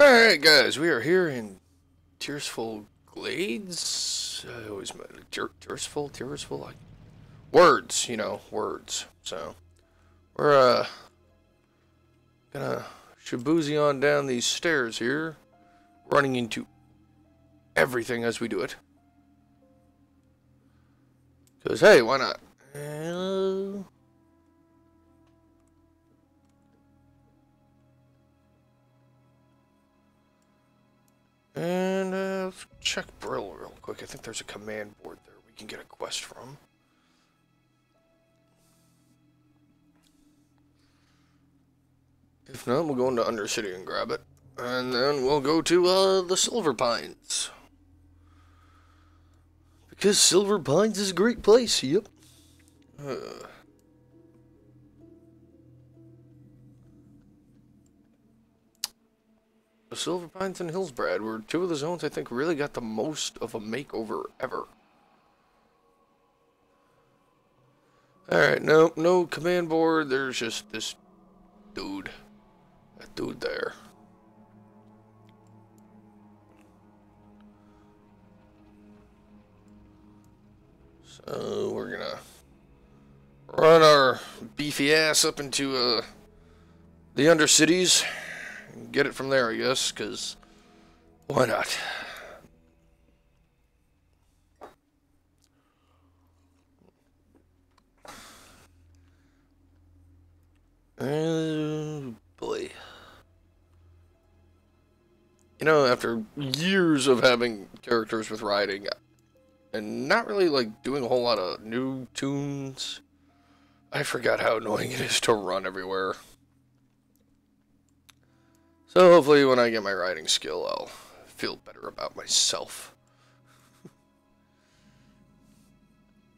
Alright, guys, we are here in Tearsful Glades. I always Tear, Tearsful, Tearsful, like words, you know, words. So we're uh gonna shaboozy on down these stairs here, running into everything as we do it. Cause hey, why not? Uh, And uh, check Brill real quick. I think there's a command board there we can get a quest from. If not, we'll go into Undercity and grab it. And then we'll go to uh, the Silver Pines. Because Silver Pines is a great place, yep. Uh. The Silver Pines and Hillsbrad were two of the zones I think really got the most of a makeover ever. Alright, no, no command board, there's just this dude. That dude there. So we're gonna run our beefy ass up into uh, the Undercities get it from there, I guess, because why not? Oh, boy. You know, after years of having characters with riding, and not really, like, doing a whole lot of new tunes, I forgot how annoying it is to run everywhere. So hopefully when I get my riding skill, I'll feel better about myself.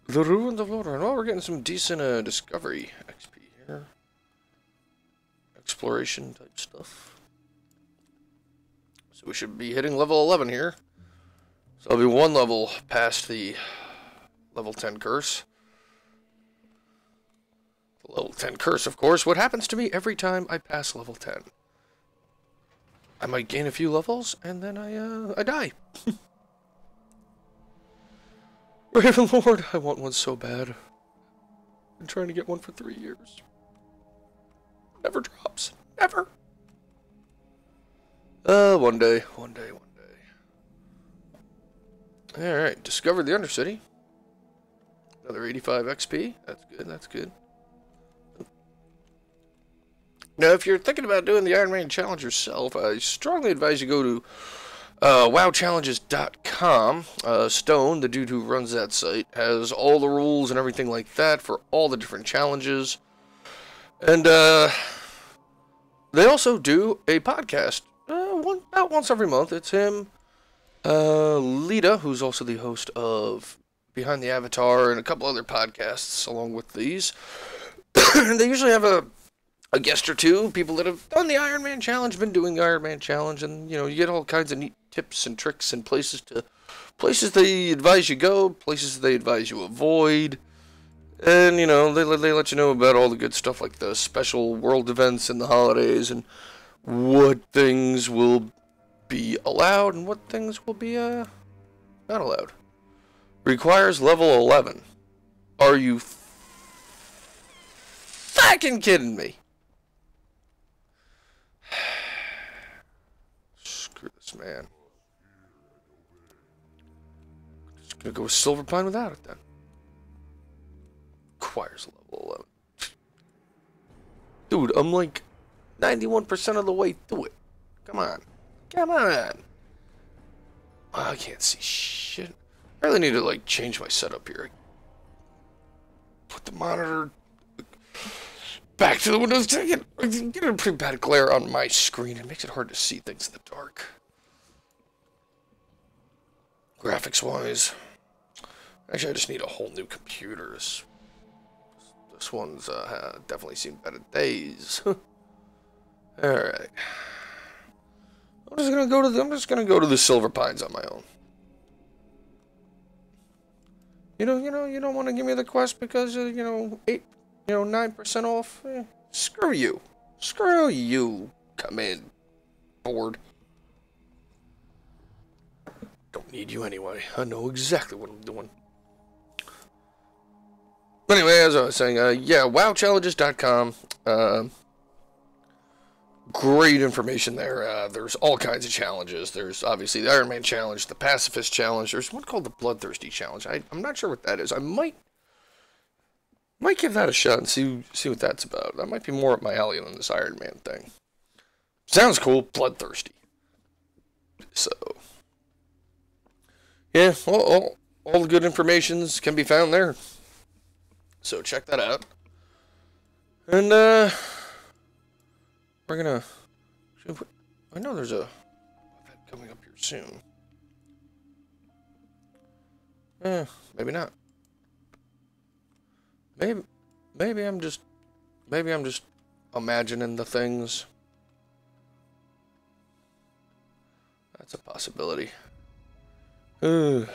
the Ruins of Lordaeron. Well, we're getting some decent uh, Discovery XP here. Exploration type stuff. So we should be hitting level 11 here. So I'll be one level past the level 10 curse. The level 10 curse, of course, what happens to me every time I pass level 10. I might gain a few levels, and then I, uh, I die. Raven Lord, I want one so bad. Been trying to get one for three years. Never drops. Never. Uh, one day. One day, one day. Alright, discovered the Undercity. Another 85 XP. That's good, that's good. Now, if you're thinking about doing the Iron Man Challenge yourself, I strongly advise you go to uh, wowchallenges.com. Uh, Stone, the dude who runs that site, has all the rules and everything like that for all the different challenges. And uh, they also do a podcast uh, one, about once every month. It's him, uh, Lita, who's also the host of Behind the Avatar and a couple other podcasts along with these. they usually have a a guest or two, people that have done the Iron Man challenge, been doing the Iron Man challenge, and you know you get all kinds of neat tips and tricks and places to places they advise you go, places they advise you avoid, and you know they they let you know about all the good stuff like the special world events and the holidays and what things will be allowed and what things will be uh not allowed. Requires level 11. Are you fucking kidding me? Man. Just gonna go with Silver Pine without it then. Requires level 11. Dude, I'm like 91% of the way through it. Come on. Come on. Oh, I can't see shit. I really need to like change my setup here. Put the monitor back to the windows. Get, get a pretty bad glare on my screen. It makes it hard to see things in the dark graphics wise. Actually, I just need a whole new computer. This, this one's uh, definitely seen better days. Alright. I'm just gonna go to the, I'm just gonna go to the Silver Pines on my own. You know, you know, you don't want to give me the quest because uh, you know eight, you know nine percent off. Eh, screw you, screw you. Come in, board. Need you anyway. I know exactly what I'm doing. But Anyway, as I was saying, uh, yeah, wowchallenges.com. Uh, great information there. Uh, there's all kinds of challenges. There's obviously the Iron Man challenge, the Pacifist challenge. There's one called the Bloodthirsty challenge. I, I'm not sure what that is. I might might give that a shot and see see what that's about. That might be more up my alley than this Iron Man thing. Sounds cool, bloodthirsty. So, yeah, all, all, all the good informations can be found there. So check that out. And uh, we're gonna. I know there's a event coming up here soon. Eh, maybe not. Maybe, maybe I'm just, maybe I'm just imagining the things. That's a possibility. Ugh.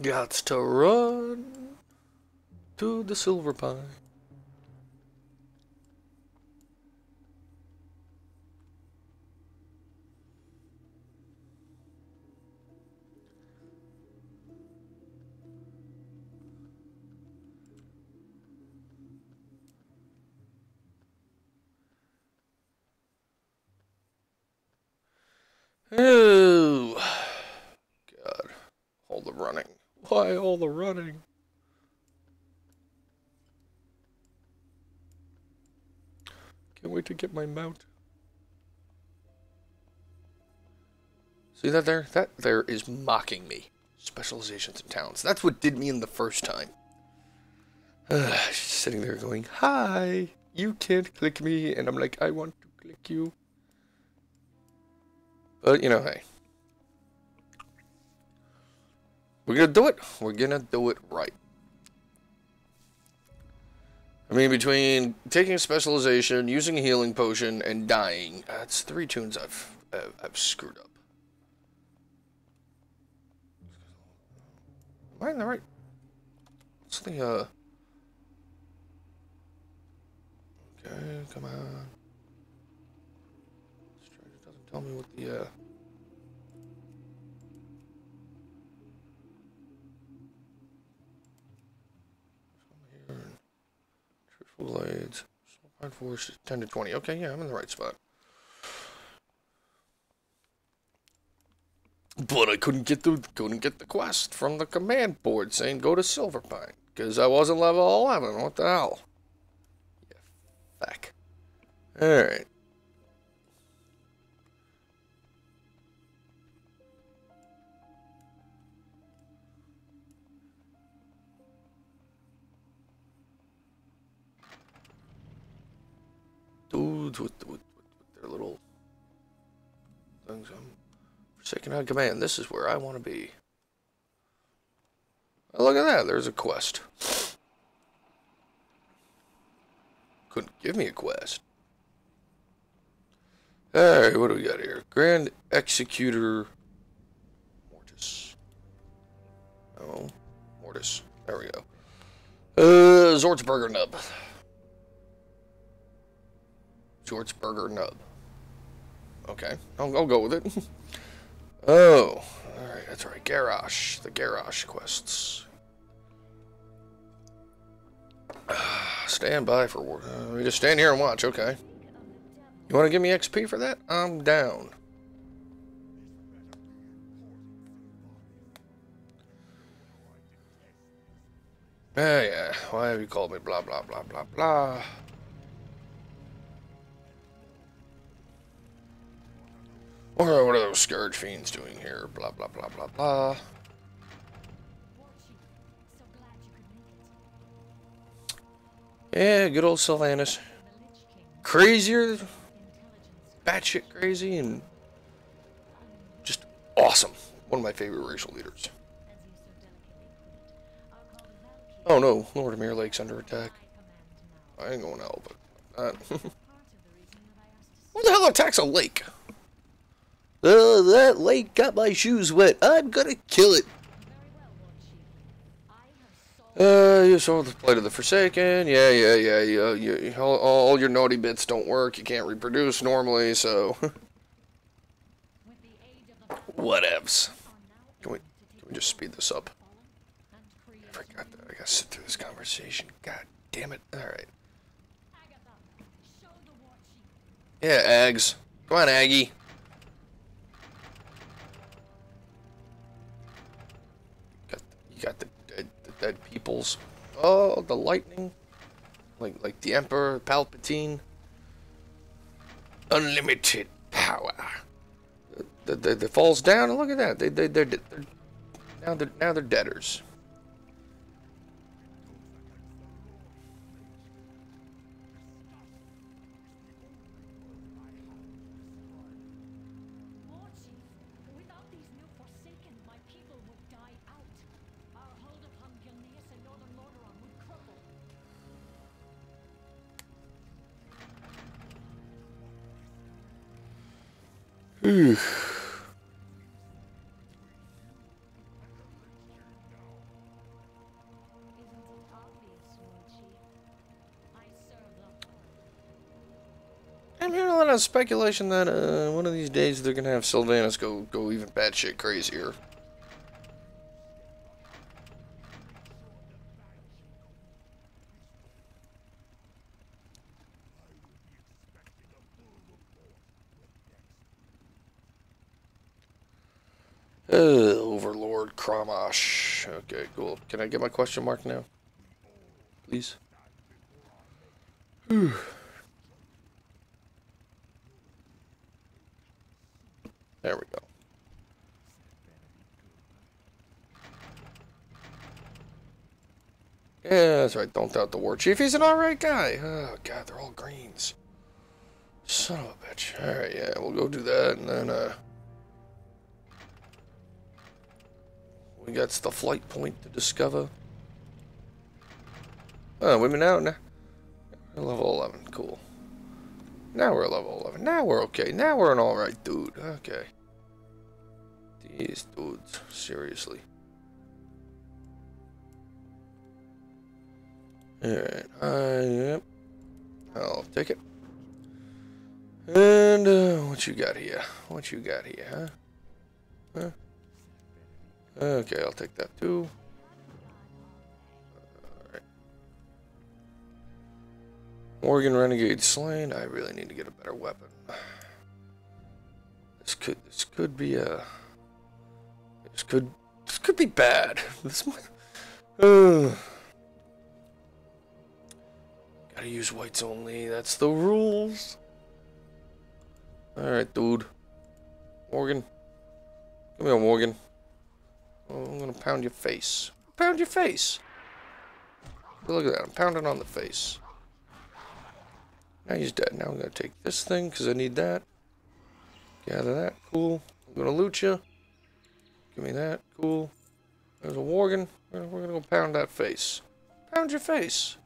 Gots to run to the silver pine. Oh, God. All the running. Why all the running? Can't wait to get my mount. See that there? That there is mocking me. Specializations and talents. That's what did me in the first time. Uh, she's sitting there going, Hi, you can't click me. And I'm like, I want to click you. But, you know, hey. We're going to do it. We're going to do it right. I mean, between taking specialization, using a healing potion, and dying, that's three tunes I've, I've, I've screwed up. Am I in the right? What's the, uh... Okay, come on. Tell me what the, uh... Blades. Hard force 10 to 20. Okay, yeah, I'm in the right spot. But I couldn't get the couldn't get the quest from the command board saying go to Silverpine because I wasn't level 11. What the hell? Yeah, fuck. All right. Command. This is where I want to be. Oh, look at that. There's a quest. Couldn't give me a quest. Alright, what do we got here? Grand Executor Mortuus. Oh, Mortuus. There we go. Uh, Nub. Burger nub. Okay, I'll, I'll go with it. oh, alright, that's right. Garrosh. The Garrosh quests. stand by for... Uh, we just stand here and watch, okay. You want to give me XP for that? I'm down. Yeah, yeah. Why have you called me blah, blah, blah, blah, blah. Or what are those Scourge Fiends doing here? Blah, blah, blah, blah, blah. Yeah, good old Sylvanas. Crazier, batshit crazy, and just awesome. One of my favorite racial leaders. Oh no, Lordamere Lake's under attack. I ain't going out, but not. Who the hell attacks a lake? Oh, that lake got my shoes wet. I'm gonna kill it. Uh, you saw the plight of the Forsaken. Yeah, yeah, yeah. yeah. you, all, all your naughty bits don't work. You can't reproduce normally, so. Whatevs. Can we, can we just speed this up? I forgot that. I gotta sit through this conversation. God damn it. Alright. Yeah, Ags. Come on, Aggie. You got the dead, the dead peoples. Oh, the lightning. Like, like the Emperor Palpatine. Unlimited power. That, falls down. Look at that. They, they, they're, they're now they're now they're debtors. I'm hearing a lot of speculation that uh, one of these days they're gonna have Sylvanas go go even batshit crazier. Uh, Overlord Cromush. Okay, cool. Can I get my question mark now? Please. Whew. There we go. Yeah, that's right. Don't doubt the war chief. He's an alright guy. Oh, God, they're all greens. Son of a bitch. Alright, yeah, we'll go do that, and then, uh... We got the flight point to discover. Oh, women out now. Level 11, cool. Now we're level 11. Now we're okay. Now we're an alright dude. Okay. These dudes, seriously. Alright, uh, yep. I'll take it. And, uh, what you got here? What you got here, huh? Huh? Okay, I'll take that too. Worgen Renegade slain. I really need to get a better weapon. This could this could be a this could this could be bad. This might uh, Gotta use whites only, that's the rules. Alright, dude. Worgen. Come here, Worgen. Oh, I'm gonna pound your face. Pound your face! Look at that, I'm pounding on the face. Now he's dead. Now I'm gonna take this thing, because I need that. Gather that, cool. I'm gonna loot you. Give me that, cool. There's a Worgen. We're gonna go pound that face. Pound your face.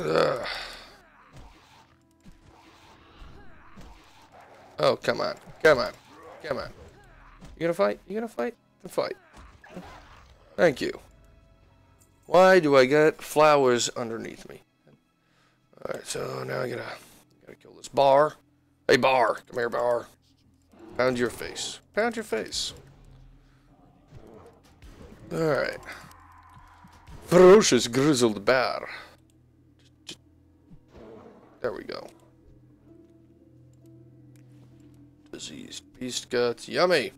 Ugh. Oh, come on. Come on. Come on. You gonna fight? You gonna fight? Then fight. Thank you. Why do I get flowers underneath me? Alright, so now I gotta, gotta kill this bar. Hey, bar. Come here, bar. Pound your face. Pound your face. Alright. Ferocious grizzled bear. There we go. Diseased beast guts. Yummy!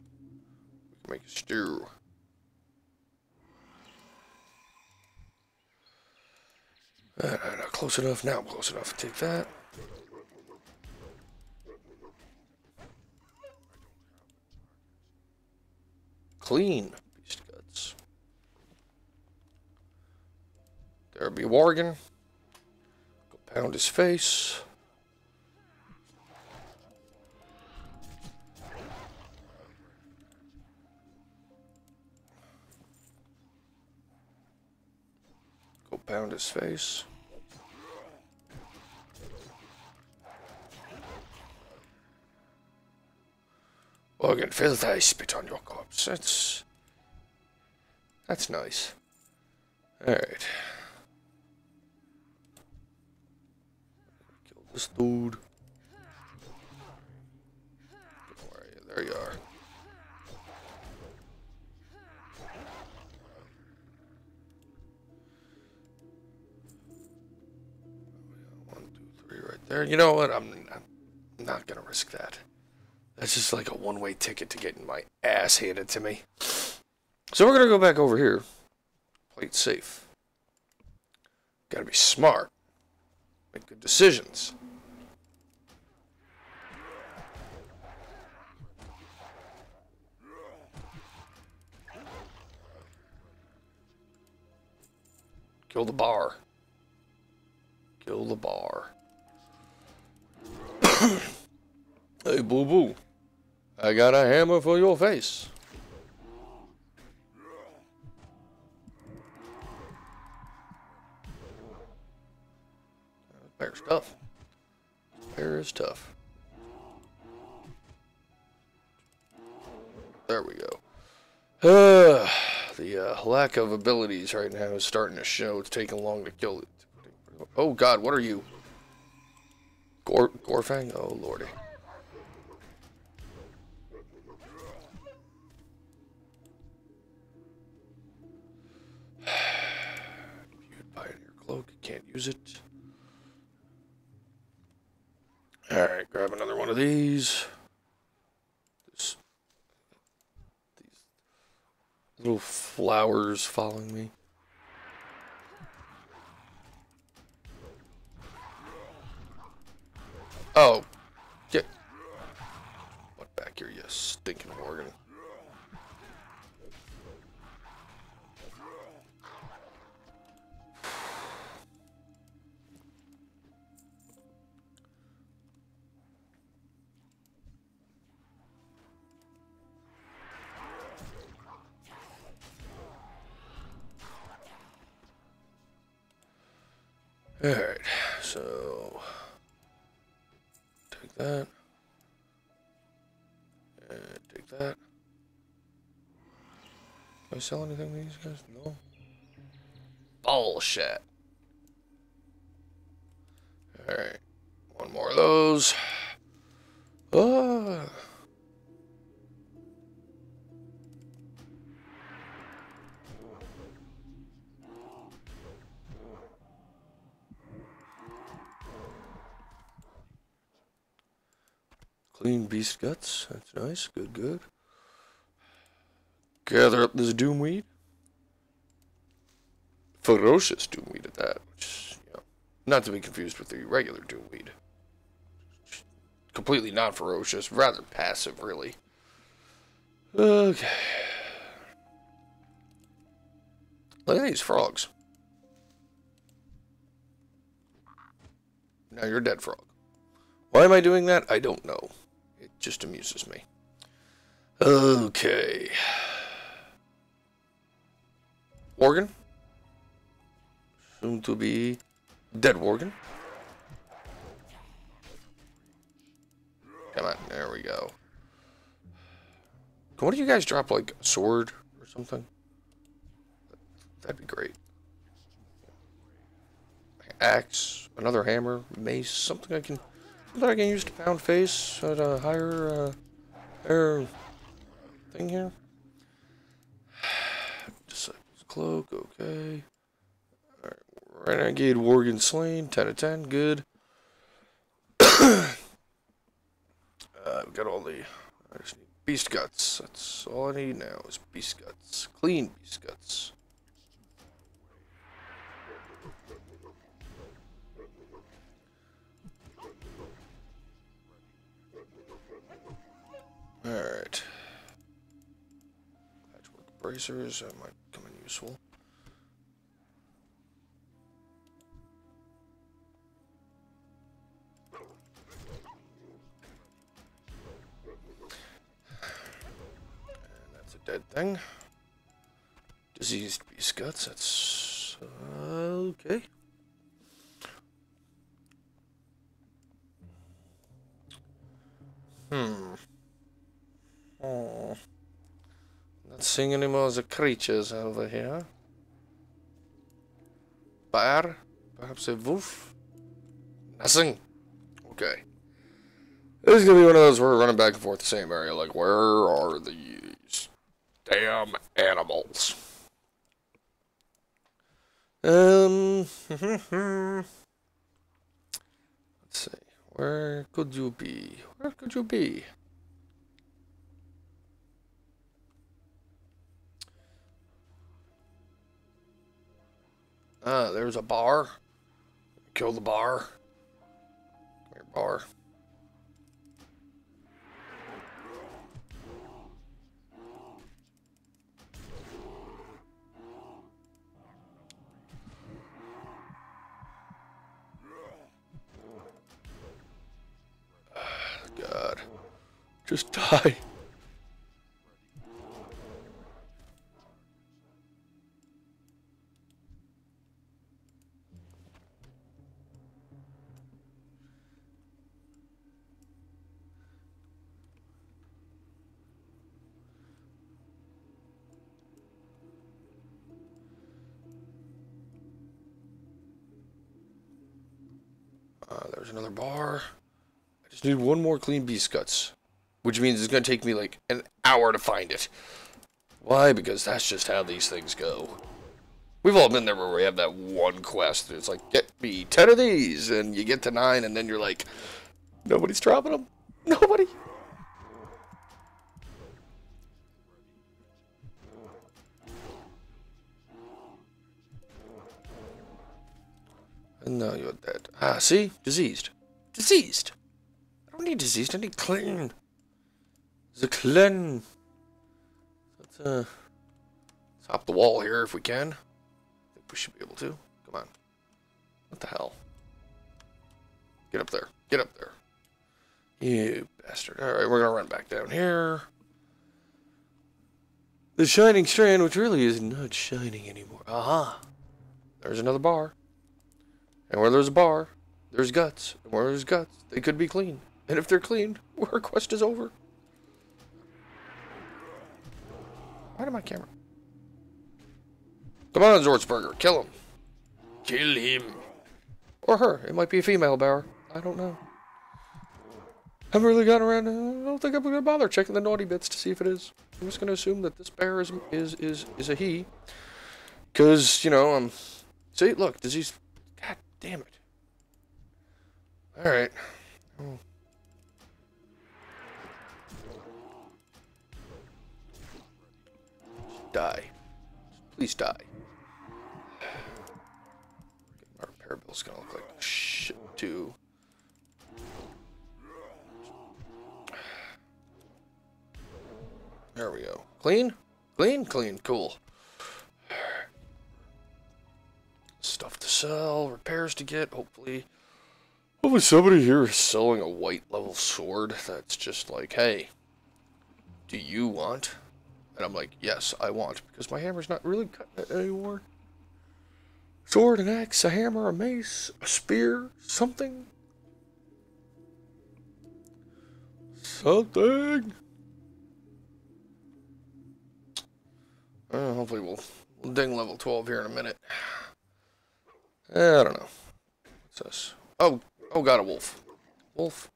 Make a stew. Uh, close enough. Now close enough take that. Clean beast guts. There be Worgen. Go pound his face. His face. Worgen, filth, I spit on your corpse. That's... That's nice. Alright. Kill this dude. There you are. There. You know what? I'm, I'm not gonna risk that. That's just like a one-way ticket to getting my ass handed to me. So we're gonna go back over here. Play it safe. Gotta be smart. Make good decisions. Kill the bar. Kill the bar. hey, boo boo. I got a hammer for your face. Bear's tough. Bear is tough. There we go. Uh, the uh, lack of abilities right now is starting to show. It's taking long to kill it. Oh god, what are you? Gorfang? Oh lordy. Pioneer cloak, can't use it. Alright, grab another one of these. This, these little flowers following me. Oh, get what back here, you stinking Worgen. Sell anything to these guys? No. Bullshit. Alright. One more of those. Ah. Clean beast guts. That's nice. Good, good. Gather up this doomweed. Ferocious doomweed at that. Which, you know, not to be confused with the regular doomweed. Completely non ferocious, Rather passive, really. Okay. Look at these frogs. Now you're a dead frog. Why am I doing that? I don't know It just amuses me. Okay. Worgen. Soon to be dead Worgen. Come on, there we go. Can one of you guys drop like a sword or something? That'd be great. Axe, another hammer, mace, something I can that I can use to pound face at a higher, uh, higher thing here. Cloak, okay. Alright, Renegade Worgen Slain, 10 of 10, good. uh, we got all the, I just need Beast Guts, that's all I need now is Beast Guts. Clean Beast Guts. Alright. Patchwork bracers, that might useful. And that's a dead thing. Diseased beast guts, that's uh, okay. Hmm. Oh. Not seeing any more of creatures over here. Bear? Perhaps a wolf? Nothing. Okay. This is gonna be one of those where we're running back and forth the same area. Like, where are these damn animals? Um. let's see. Where could you be? Where could you be? Ah, there's a bar. Kill the bar. Come here, bar. God. Just die. Another bar. I just need one more clean beast guts. Which means it's going to take me like an hour to find it. Why? Because that's just how these things go. We've all been there where we have that one quest. It's like, get me 10 of these. And you get to 9 and then you're like, nobody's dropping them. Nobody. And now you're dead. Ah, see? Diseased. Diseased. I don't need diseased. I need clean. The clean. Let's uh, top the wall here if we can. I think we should be able to. Come on. What the hell? Get up there. Get up there. You bastard. Alright, we're gonna run back down here. The shining strand, which really is not shining anymore. Aha. There's another bar. And where there's a bar, there's guts. And where there's guts, they could be clean. And if they're clean, our quest is over. Why did my camera? Come on, Zortsberger, kill him. Kill him. Or her. It might be a female bear. I don't know. Haven't really gotten around. I don't think I'm gonna bother checking the naughty bits to see if it is. I'm just gonna assume that this bear is is is is a he. Cause you know um. See, look, disease. Damn it. All right. Oh. Die. Please die. Our repair bill's gonna look like shit too. There we go. Clean? Clean? Clean. Cool. Sell, repairs to get, hopefully. Hopefully somebody here is selling a white level sword that's just like, hey, do you want? And I'm like, yes, I want, because my hammer's not really cutting anymore. Sword, an axe, a hammer, a mace, a spear, something. Something. Uh, hopefully we'll ding level 12 here in a minute. I don't know. What's this? Oh, oh, got a wolf. Wolf.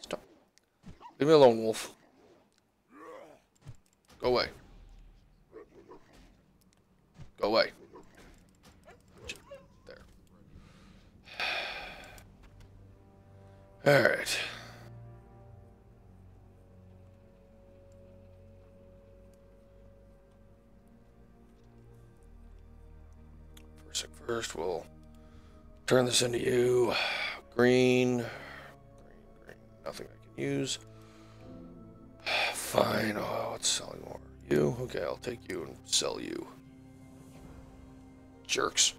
Stop. Leave me alone, wolf. Go away. Go away. There. Alright. First we'll turn this into you. Green. Green, green. Nothing I can use. Fine. Oh, it's selling more? You? Okay, I'll take you and sell you. Jerks.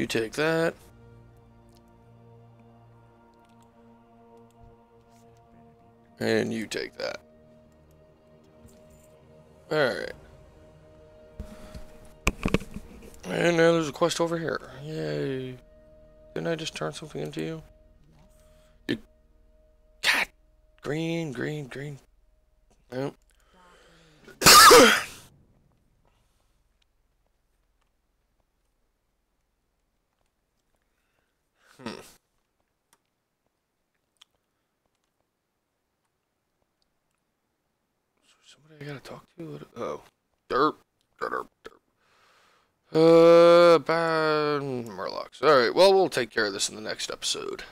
You take that. And you take that. Alright. And now there's a quest over here. Yay. Didn't I just turn something into you? You cat green, green, green. Nope. hmm. Somebody I gotta talk to? Oh. Derp. Derp. Derp. Uh, bad Murlocs. Alright, well, we'll take care of this in the next episode.